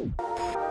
you